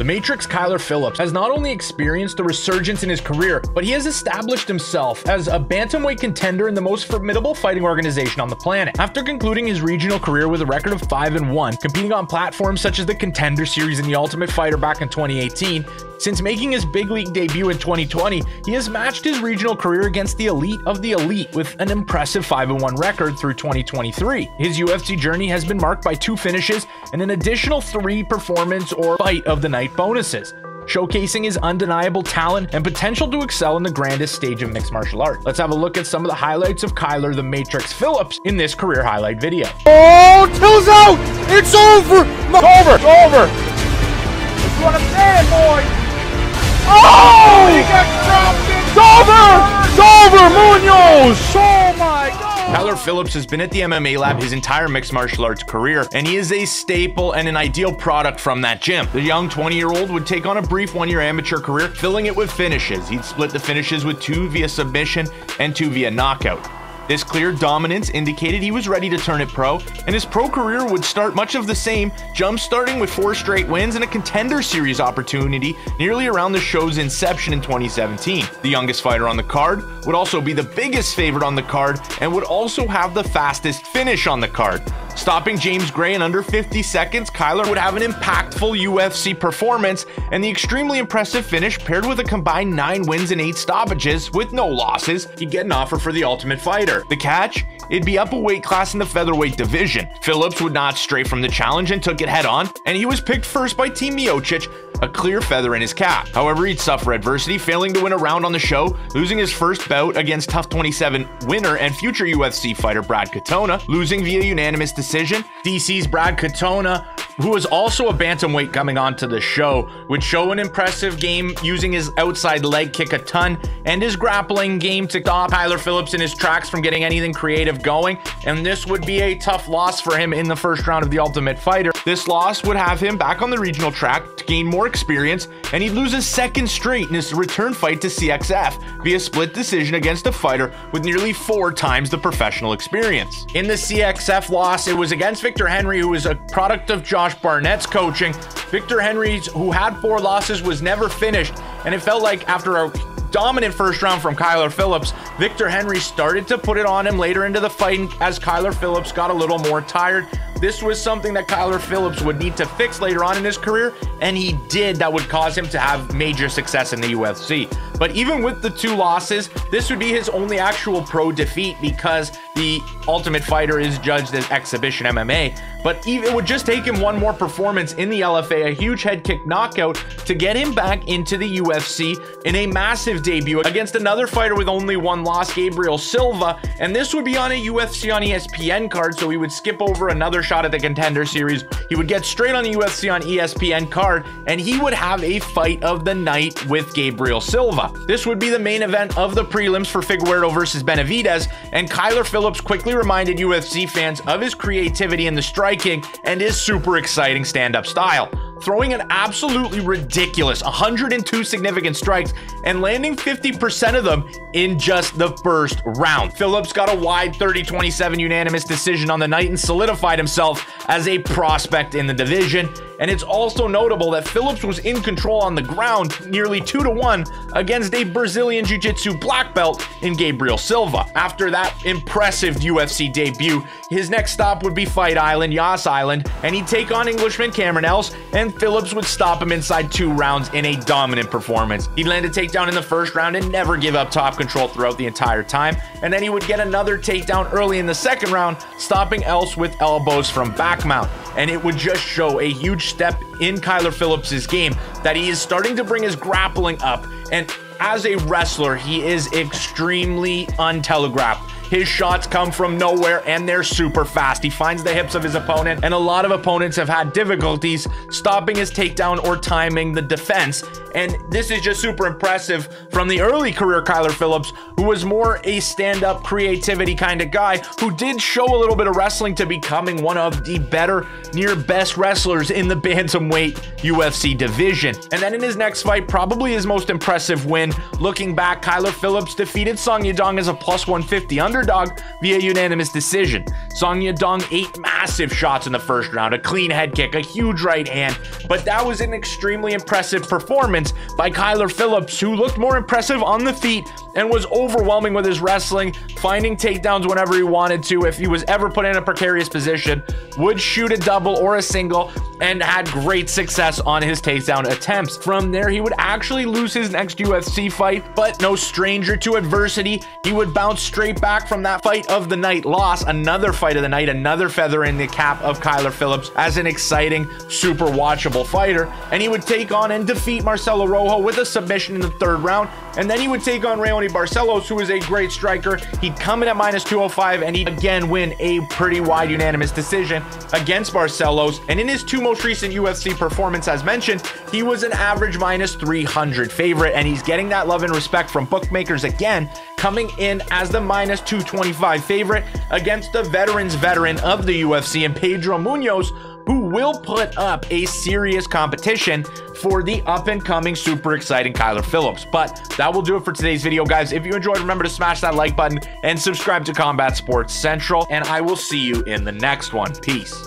The Matrix Kyler Phillips has not only experienced a resurgence in his career, but he has established himself as a bantamweight contender in the most formidable fighting organization on the planet. After concluding his regional career with a record of 5 and 1, competing on platforms such as the Contender Series and the Ultimate Fighter back in 2018, since making his big league debut in 2020, he has matched his regional career against the elite of the elite with an impressive 5-1 record through 2023. His UFC journey has been marked by two finishes and an additional three performance or fight of the night bonuses showcasing his undeniable talent and potential to excel in the grandest stage of mixed martial art. Let's have a look at some of the highlights of Kyler the Matrix Phillips in this career highlight video. Oh, Till's out! It's over! It's over! It's over! That's what I'm saying, boy! Oh! He got dropped It's over! It's over! Munhoz! Kyler Phillips has been at the MMA lab his entire mixed martial arts career, and he is a staple and an ideal product from that gym. The young 20 year old would take on a brief one year amateur career, filling it with finishes. He'd split the finishes with two via submission and two via knockout. This clear dominance indicated he was ready to turn it pro, and his pro career would start much of the same, jump starting with four straight wins and a contender series opportunity nearly around the show's inception in 2017. The youngest fighter on the card would also be the biggest favorite on the card and would also have the fastest finish on the card. Stopping James Gray in under 50 seconds, Kyler would have an impactful UFC performance and the extremely impressive finish paired with a combined 9 wins and 8 stoppages with no losses, he'd get an offer for the Ultimate Fighter. The catch? It'd be up a weight class in the featherweight division. Phillips would not stray from the challenge and took it head on, and he was picked first by Team Miocic, a clear feather in his cap. However, he'd suffer adversity, failing to win a round on the show, losing his first bout against TUF 27 winner and future UFC fighter Brad Katona, losing via unanimous decision. DC's Brad Katona who is also a bantamweight coming onto the show, would show an impressive game using his outside leg kick a ton and his grappling game to stop Kyler Phillips in his tracks from getting anything creative going. And this would be a tough loss for him in the first round of the Ultimate Fighter. This loss would have him back on the regional track to gain more experience, and he'd lose his second straight in his return fight to CXF via split decision against a fighter with nearly four times the professional experience. In the CXF loss, it was against Victor Henry, who is a product of Josh Josh Barnett's coaching. Victor Henry's, who had four losses, was never finished. And it felt like after a dominant first round from Kyler Phillips, Victor Henry started to put it on him later into the fight as Kyler Phillips got a little more tired. This was something that Kyler Phillips would need to fix later on in his career, and he did that would cause him to have major success in the UFC. But even with the two losses, this would be his only actual pro defeat because the Ultimate Fighter is judged as exhibition MMA. But it would just take him one more performance in the LFA, a huge head kick knockout, to get him back into the UFC in a massive debut against another fighter with only one loss, Gabriel Silva. And this would be on a UFC on ESPN card, so he would skip over another shot at the contender series. He would get straight on the UFC on ESPN card, and he would have a fight of the night with Gabriel Silva. This would be the main event of the prelims for Figueiredo versus Benavidez, and Kyler Phillips quickly reminded UFC fans of his creativity in the striking and his super exciting stand-up style throwing an absolutely ridiculous 102 significant strikes and landing 50% of them in just the first round. Phillips got a wide 30-27 unanimous decision on the night and solidified himself as a prospect in the division. And it's also notable that Phillips was in control on the ground nearly 2 to 1 against a Brazilian Jiu-Jitsu black belt in Gabriel Silva. After that impressive UFC debut, his next stop would be Fight Island, Yas Island, and he'd take on Englishman Cameron Else, and Phillips would stop him inside two rounds in a dominant performance. He'd land a takedown in the first round and never give up top control throughout the entire time, and then he would get another takedown early in the second round, stopping Else with elbows from back mount. And it would just show a huge step in Kyler Phillips's game that he is starting to bring his grappling up. And as a wrestler, he is extremely untelegraphed. His shots come from nowhere and they're super fast. He finds the hips of his opponent, and a lot of opponents have had difficulties stopping his takedown or timing the defense. And this is just super impressive from the early career Kyler Phillips, who was more a stand up creativity kind of guy who did show a little bit of wrestling to becoming one of the better, near best wrestlers in the bantamweight UFC division. And then in his next fight, probably his most impressive win, looking back, Kyler Phillips defeated Song Yadong as a plus 150 under underdog via unanimous decision. Song Yadong ate massive shots in the first round, a clean head kick, a huge right hand, but that was an extremely impressive performance by Kyler Phillips, who looked more impressive on the feet and was overwhelming with his wrestling, finding takedowns whenever he wanted to. If he was ever put in a precarious position, would shoot a double or a single, and had great success on his takedown attempts. From there, he would actually lose his next UFC fight, but no stranger to adversity. He would bounce straight back from that fight of the night loss, another fight of the night, another feather in the cap of Kyler Phillips as an exciting, super watchable fighter. And he would take on and defeat Marcelo Rojo with a submission in the third round. And then he would take on Raoni Barcelos, who is a great striker. He'd come in at minus 205 and he'd again win a pretty wide unanimous decision against Barcelos. And in his two most recent UFC performance, as mentioned, he was an average minus 300 favorite, and he's getting that love and respect from bookmakers again, coming in as the minus 225 favorite against the veterans veteran of the UFC and Pedro Munhoz, who will put up a serious competition for the up and coming super exciting Kyler Phillips. But that will do it for today's video, guys. If you enjoyed, remember to smash that like button and subscribe to Combat Sports Central, and I will see you in the next one. Peace.